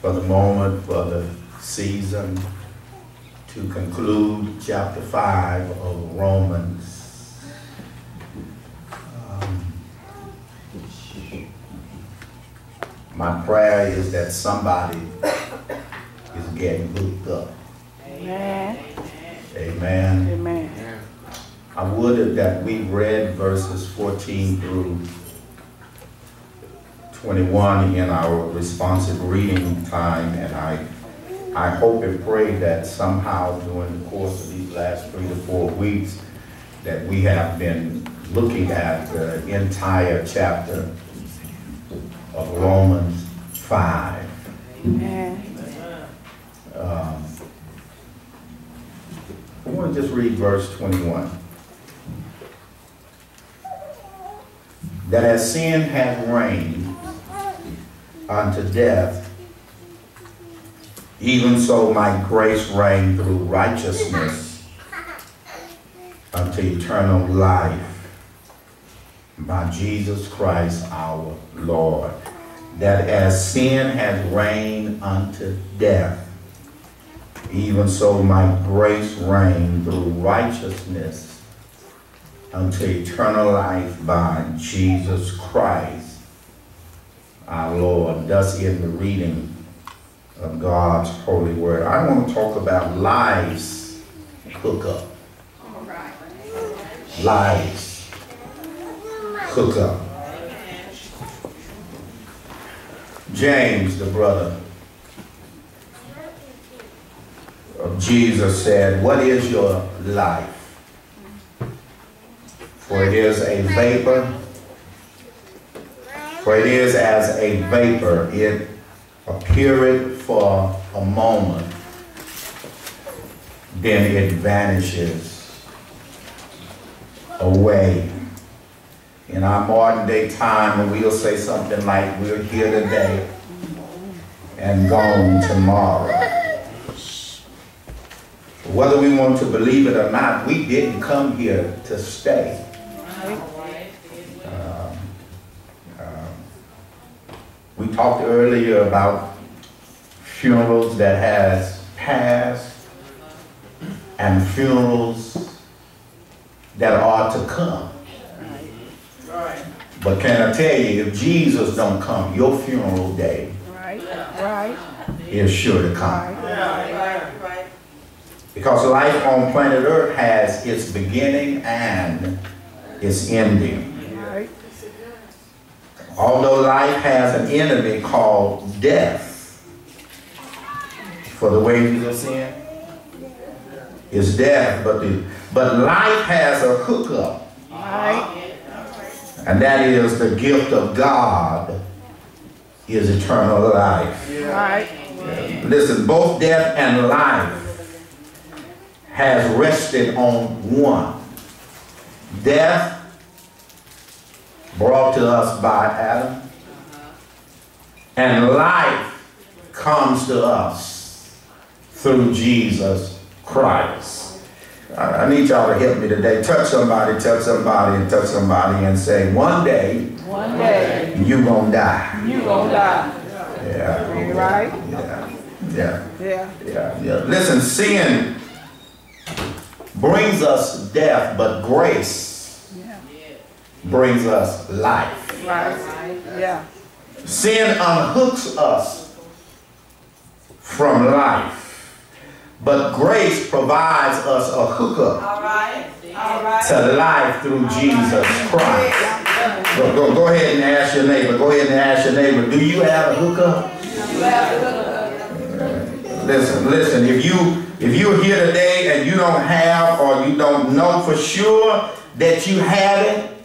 for the moment, for the season, to conclude chapter 5 of Romans. Um, my prayer is that somebody is getting hooked up. Amen. Amen. Amen. I would that we read verses 14 through 21 in our responsive reading time, and I, I hope and pray that somehow during the course of these last three to four weeks, that we have been looking at the entire chapter of Romans 5. Amen. Um, I want to just read verse 21. That as sin hath reigned unto death, even so my grace reign through righteousness unto eternal life by Jesus Christ our Lord. That as sin has reigned unto death, even so my grace reign through righteousness unto eternal life by Jesus Christ our Lord. Thus in the reading of God's holy word. I want to talk about lives hookup. Lives hookup. James, the brother of Jesus said, What is your life? For it is a vapor, for it is as a vapor, it appeareth for a moment, then it vanishes away. In our modern day time, we'll say something like, We're here today and gone tomorrow. Whether we want to believe it or not, we didn't come here to stay. Um, um, we talked earlier about funerals that has passed and funerals that are to come. But can I tell you, if Jesus don't come, your funeral day Right. Right. is sure to come. Right. Because life on planet Earth has its beginning and its ending. Although life has an enemy called death, for the wages of sin is death, but the but life has a hookup, Right. and that is the gift of God is eternal life. Right. Listen, both death and life has rested on one. Death brought to us by Adam, uh-huh. and life comes to us through Jesus Christ. I I need y'all to help me today. Touch somebody, touch somebody, and touch somebody and say, one day One day you gonna die. you gonna die. Yeah. Right. Yeah. Yeah. Yeah. Yeah, yeah. Listen, sin brings us death, but grace Yeah. Brings us life. Right. Yeah. Sin unhooks us from life, but grace provides us a hookup All right, all right. to life through Jesus Christ. Go, go, go ahead and ask your neighbor. Go ahead and ask your neighbor, do you have a hookup? Listen, listen, if you if you're here today and you don't have or you don't know for sure that you have it,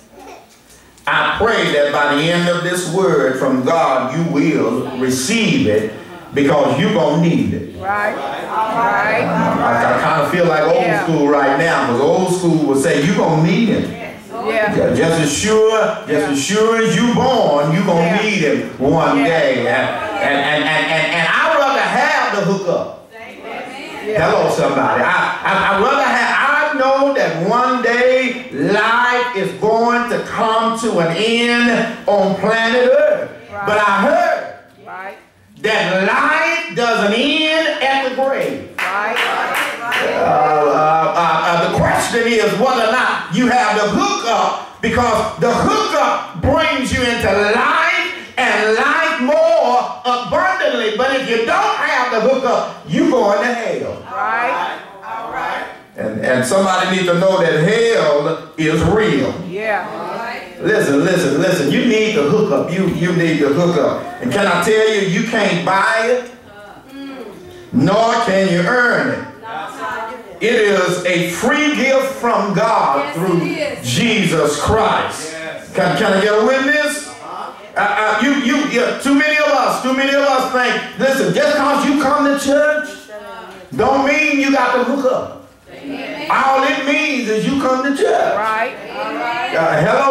I pray that by the end of this word from God you will receive it because you're gonna need it. Right. Right. I, I kind of feel like old Yeah. school right now because old school would say you're gonna need it. Yeah. Yeah, Just as sure, just as sure as you born, you gonna Yeah. need it one Yeah. day. And, and, and, and, and, and I'd rather have the hookup. Yeah. Hello, somebody. I, I, I'd rather have, I know that one day life is going to come to an end on planet Earth. But I heard Right. that life doesn't end at the grave. Right. Uh, uh, uh, the question is whether or not you have the hookup because the hookup brings you into life and life more abundantly. But if you don't have the hookup, you're going to hell. Right. And, and somebody needs to know that hell is real. Yeah. Listen, listen, listen. You need the hookup. You you need the hookup. And can I tell you, you can't buy it, nor can you earn it. It is a free gift from God Yes, through. Jesus Christ. Can, can I get a witness? Uh, uh, you, you, yeah, too many of us, too many of us think, listen, just because you come to church, don't mean you got the hookup. All it means is you come to church. Right. Uh, hello,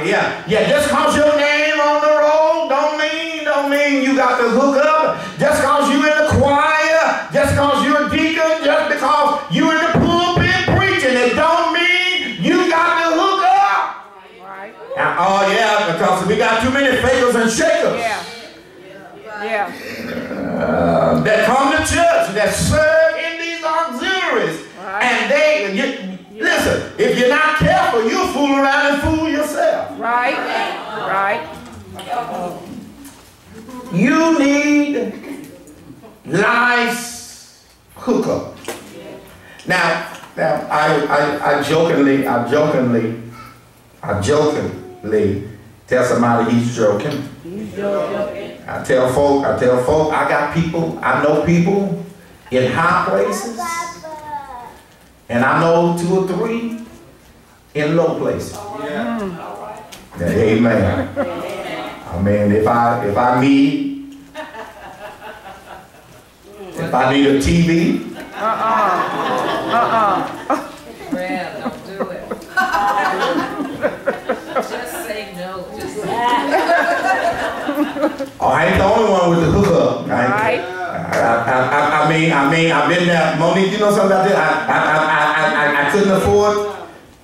somebody. Yeah, yeah. Just cause your name on the roll, don't mean, don't mean you got the hook up. Just cause you in the choir, just cause you're a deacon, just because you in the pulpit preaching, it don't mean you got the hook up. Right. Uh, oh yeah, because we got too many fakers and shakers Yeah. Yeah. uh, that come to church that serve in these auxiliaries, Right. and they you, listen. If you're not careful, you'll fool around and fool yourself. Right. Right. You need nice hookup. Now, now I, I, I jokingly, I jokingly, I jokingly tell somebody he's joking. he's joking. I tell folk, I tell folk, I got people, I know people in high places, and I know two or three in low places. Yeah, Amen. Amen. if I if I need if I need a TV, Uh uh. Uh uh. Brad, don't do it. Just say no, just say oh, I ain't the only one with the hookup. I, Right. I, I, I, I mean, I mean, I've been there. Monique, you know something about this? I, I, I, I, I, I couldn't afford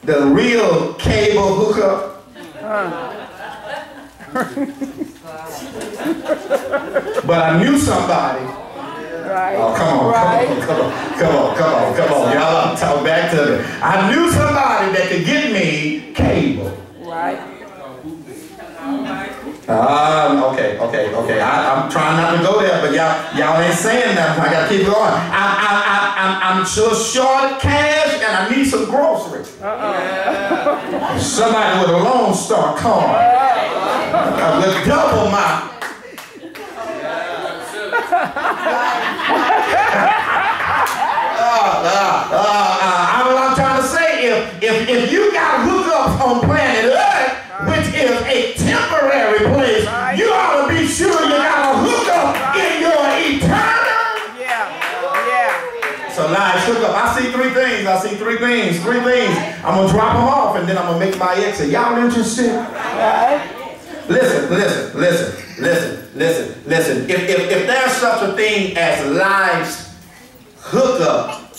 the real cable hookup. but I knew somebody. Right. Oh, come on, Right. come on, come on, come on, come on, y'all. I'm talking back to me. I knew somebody that could get me cable. Right. Um, okay, okay, okay. I, I'm trying not to go there, but y'all, y'all ain't saying nothing. I gotta keep going. I, I, I, I'm, I'm so short cash and I need some groceries. Somebody with a Lone Star card uh, with double my. Uh, uh, uh, uh, I'm, I'm trying to say, if, if, if you got hookups I see three things. Three things. I'm gonna drop them off and then I'm gonna make my exit. Y'all interested? Right. Listen, listen, listen, listen, listen, listen. If, if, if there's such a thing as life's hookup,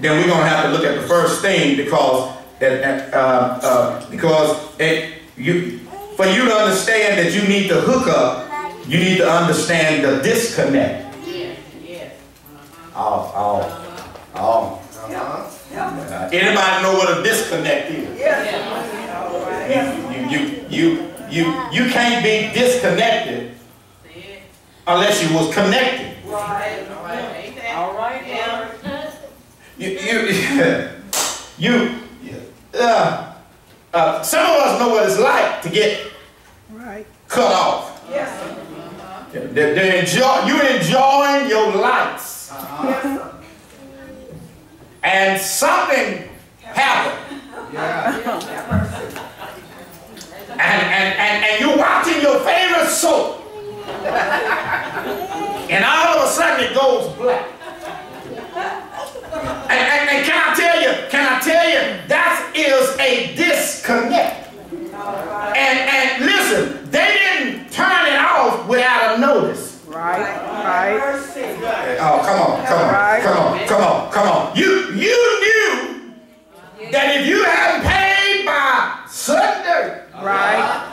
then we're gonna have to look at the first thing because uh, uh, uh, because it, you for you to understand that you need to hook up, you need to understand the disconnect. Oh, oh, oh. Uh, anybody know what a disconnect is? You, you, you, you, you can't be disconnected unless you was connected. Right. All right now. You, you, you, uh, uh, some of us know what it's like to get Right. cut off. They're, they're enjoy, you're enjoying your lights. And something happened. And, and, and, and you're watching your favorite soap. and all of a sudden it goes black. And, and, and can I tell you, can I tell you, that is a disconnect. And, and listen, they didn't turn it off without a notice. Right. Right. Oh, come on, come on, Right. come on, come on, come on. You, you knew that if you hadn't paid by Sunday, Right.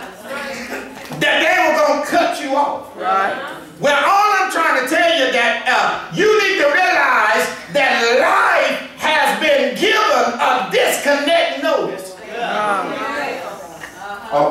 that they were going to cut you off. Right. Well, all I'm I'm trying to tell you that uh, you need to realize that life has been given a disconnect notice. Oh,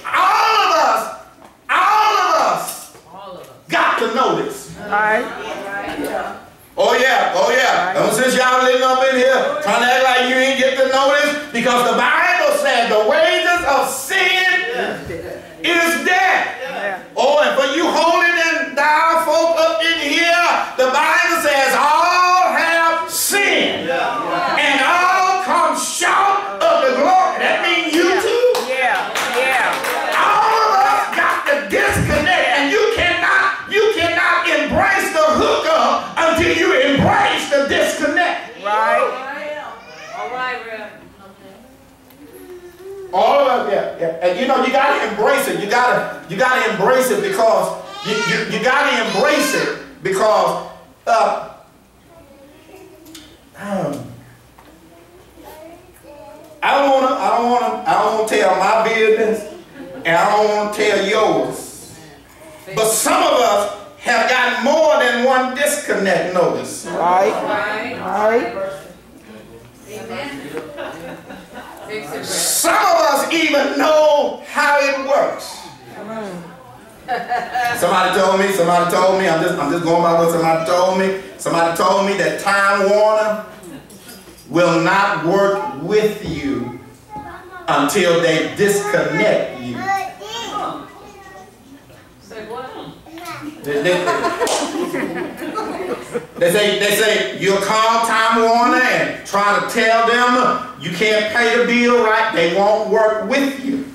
And you know, you gotta embrace it. You gotta, you gotta embrace it because you, you, you gotta embrace it because uh, um, I don't wanna, I don't wanna, I don't wanna tell my business, and I don't wanna tell yours. But some of us have gotten more than one disconnect notice. Right. Right. Right. Fix it, Rev. Some us even know how it works. Somebody told me, somebody told me, I'm just, I'm just going by what somebody told me. Somebody told me that Time Warner will not work with you until they disconnect you. Say what? They, say, they say, you'll call Time Warner and try to tell them uh, you can't pay the bill right, they won't work with you.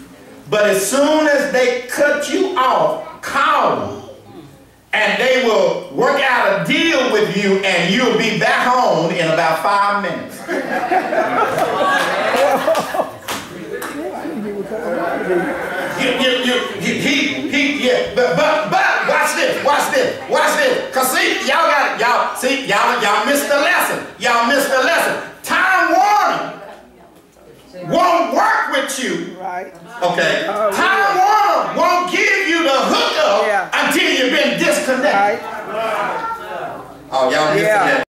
But as soon as they cut you off, call them. And they will work out a deal with you and you'll be back home in about five minutes. You, you, you, he, he, yeah, but, but, but, watch this, watch this, watch this. Cause see, y'all got, it, y'all, see, y'all, y'all missed the lesson. Y'all missed the lesson. Time Warner won't work with you, Right. okay? Oh, Time Warner won't give you the hookup Yeah. until you've been disconnected. Right. Oh, y'all missed Yeah. that.